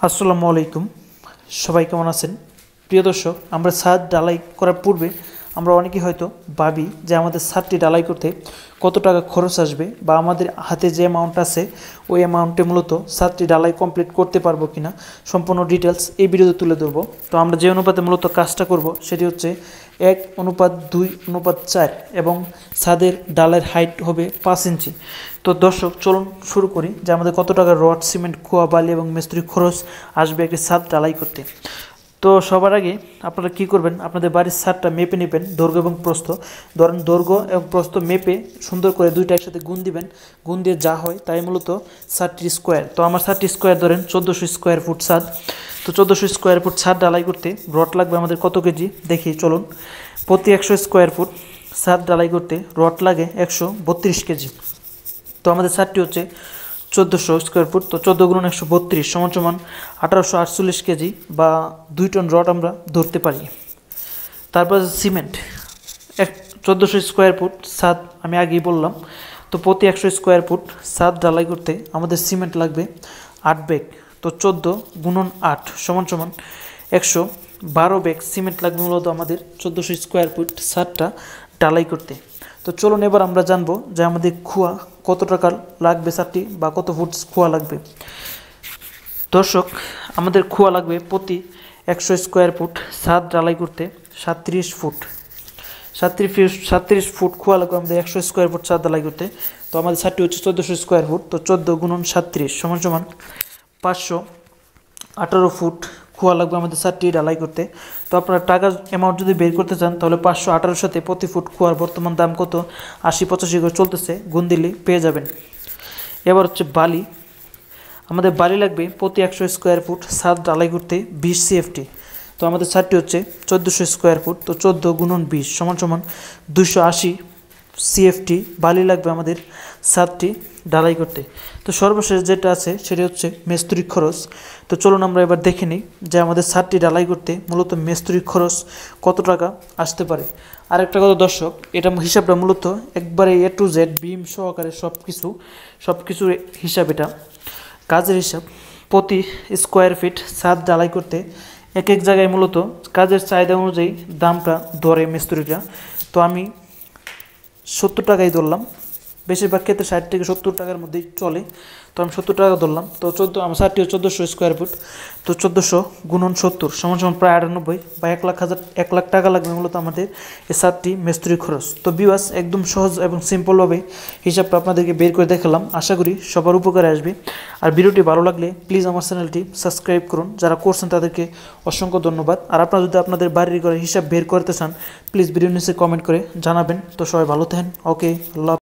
আসসালামু আলাইকুম। সবাই কেমন আছেন? প্রিয় দর্শক আমরা ছাদ ডালাই করার পূর্বে আমরা অনেকেই হয়তো ভাবি যে আমাদের ছাদটি ডালাই করতে কত টাকা খরচ আসবে বা আমাদের হাতে যে অ্যামাউন্ট আছে, ওই অ্যামাউন্টে মূলত ছাদটি ডালাই কমপ্লিট করতে পারব কিনা সম্পূর্ণ ডিটেলস এই ভিডিওতে তুলে ধরবো। তো আমরা যে অনুপাতে মূলত কাজটা করব, সেটি হচ্ছে এক অনুপাত দুই অনুপাত চার এবং ছাদের ডালের হাইট হবে পাঁচ ইঞ্চি। তো দর্শক, চলুন শুরু করি যে আমাদের কত টাকা রড, সিমেন্ট খোয়া বালি এবং মিস্ত্রি খরচ আসবে একটি ছাদ ডালাই করতে। তো সবার আগে আপনারা কি করবেন? আপনাদের বাড়ির ছাদটা মেপে নেবেন, দৈর্ঘ্য এবং প্রস্থ। ধরেন দৈর্ঘ্য এবং প্রস্থ মেপে সুন্দর করে দুইটা একসাথে গুণ দিবেন। গুণ দিয়ে যা হয় তাই মূলত ছাদটি স্কোয়ার তো আমার ছাদটি স্কোয়ার ধরেন চোদ্দোশো স্কোয়ার ফুট ছাদ। তো চোদ্দোশো স্কোয়ার ফুট ছাদ ডালাই করতে রড লাগবে আমাদের কত কেজি? দেখি, চলুন। প্রতি একশো স্কোয়ার ফুট ছাদ ডালাই করতে রড লাগে একশো বত্রিশ কেজি। তো আমাদের ছাদটি হচ্ছে চোদ্দোশো স্কোয়ার ফুট তো চোদ্দ গুণ একশো বত্রিশ সমান সমান আঠারোশো আটচল্লিশ কেজি বা দুই টন রড আমরা ধরতে পারি। তারপর সিমেন্ট, এক চোদ্দোশো স্কোয়ার ফুট সাত আমি আগেই বললাম, তো প্রতি একশো স্কোয়ার ফুট সাত ঢালাই করতে আমাদের সিমেন্ট লাগবে আট ব্যাগ তো চোদ্দ গুণন আট সমান সমান একশো বারো ব্যাগ সিমেন্ট লাগবে মূলত আমাদের চোদ্দোশো স্কোয়ার ফুট সাতটা ঢালাই করতে। তো চলুন এবার আমরা জানব যে আমাদের খোয়া কত টাকা লাগবে চারটি বা কত ফুট খোয়া লাগবে? দর্শক, আমাদের খোয়া লাগবে প্রতি একশো স্কোয়ার ফুট, ছাদ ঢালাই করতে সাতত্রিশ ফুট। সাতত্রিশ ফিট সাতত্রিশ ফুট খোয়া লাগবে আমাদের একশো স্কোয়ার ফুট ছাদ ঢালাই করতে। তো আমাদের ছাদটি হচ্ছে চোদ্দোশো স্কোয়ার ফুট, তো চোদ্দ গুণন সাতত্রিশ সমান সমান পাঁচশো আঠারো ফুট খোয়া লাগবে আমাদের চারটি ঢালাই করতে। তো আপনারা টাকা অ্যামাউন্ট যদি বের করতে চান, তাহলে পাঁচশো আঠারোর সাথে প্রতি ফুট খোয়ার বর্তমান দাম কত? আশি, পঁচাশি করে চলতেছে গুণ দিলে পেয়ে যাবেন। এবার হচ্ছে বালি। আমাদের বালি লাগবে প্রতি একশো স্কোয়ার ফুট সাত ঢালাই করতে বিশ সিএফটি তো আমাদের ছাদটি হচ্ছে চোদ্দোশো স্কোয়ার ফুট তো চোদ্দ গুণন বিশ, সমান সমান দুশো আশি সিএফটি বালি লাগবে আমাদের। ছাদটি ঢালাই করতে। তো সর্বশেষ যেটা আছে, সেটি হচ্ছে মেস্তুরি খরচ। তো চলুন আমরা এবার দেখে নিই যে আমাদের ছাদটি ঢালাই করতে মূলত মেস্তুরি খরচ কত টাকা আসতে পারে। আর একটা কথা দর্শক, এটা হিসাবটা মূলত একবারে এ টু জেড বিম সহকারে সব কিছু সব কিছুর হিসাব এটা। কাজের হিসাব, প্রতি স্কোয়ার ফিট ছাদ ঢালাই করতে এক এক জায়গায় মূলত কাজের চাহিদা অনুযায়ী দামটা ধরে মিস্ত্রিটা তো আমি সত্তর টাকাই ধরলাম। বেশিরভাগ ক্ষেত্রে ষাট থেকে সত্তর টাকার মধ্যেই চলে। তো আমি সত্তর টাকা ধরলাম। তো চোদ্দ, আমার ষাটটি চোদ্দোশো স্কোয়ার ফুট তো চোদ্দোশো গুণন সত্তর সমান সমান প্রায় আটানব্বই বা এক লাখ হাজার, এক লাখ টাকা লাগবে মূলত আমাদের এই সাতটি মিস্ত্রি খরচ। তো বিবাস একদম সহজ এবং সিম্পলভাবে হিসাবটা আপনাদেরকে বের করে দেখালাম। আশা করি সবার উপকারে আসবে। আর ভিডিওটি ভালো লাগলে প্লিজ আমার চ্যানেলটি সাবস্ক্রাইব করুন। যারা করছেন তাদেরকে অসংখ্য ধন্যবাদ। আর আপনারা যদি আপনাদের বাড়ির করে হিসাব বের করতে চান প্লিজ ভিডিও নিচে কমেন্ট করে জানাবেন। তো সবাই ভালো থাকেন। ওকে আল্লাহ